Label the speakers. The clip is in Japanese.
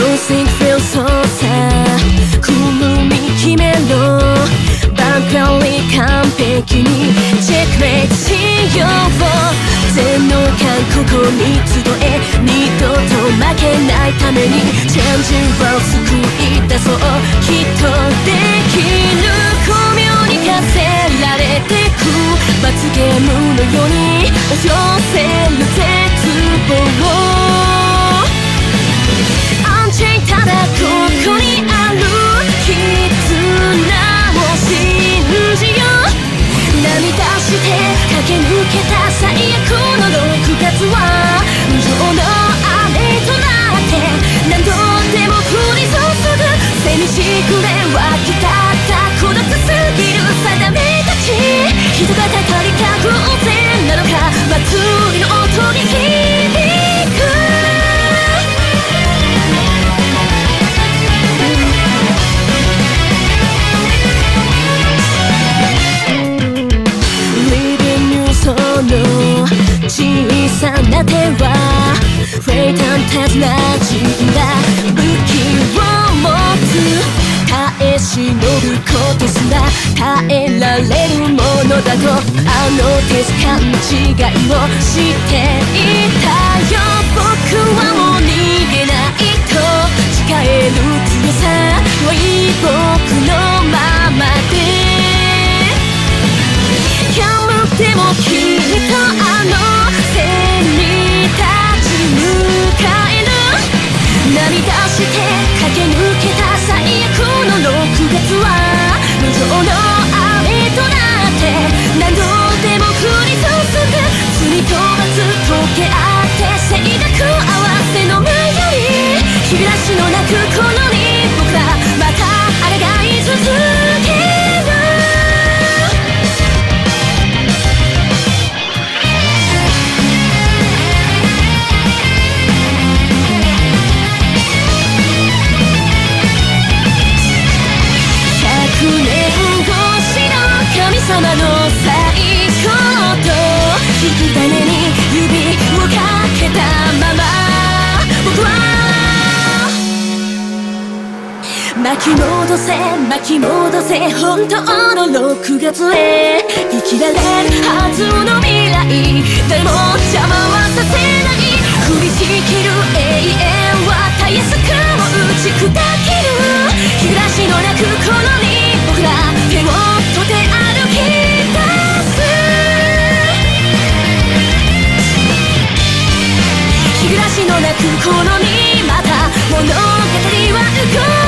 Speaker 1: Losing feel so sad. くみ決めろ。ばかり完璧にチェックメイトしよう全能感ここに集え。二度と負けないために。チェンジを救い出そうきっとできる。巧妙に課せられてく。罰ゲームのように押し寄せる絶望。けた手はフェイタンタズなじんだ武器を持つ耐え忍ぶことすら耐えられるものだとあの手勘違いをしていたよ。僕はその愛となって何度様の最高と引き金に指をかけたまま僕は巻き戻せ巻き戻せ本当の6月へ生きられるはずの未来誰も邪魔はさせないのなくこの身また物語は動く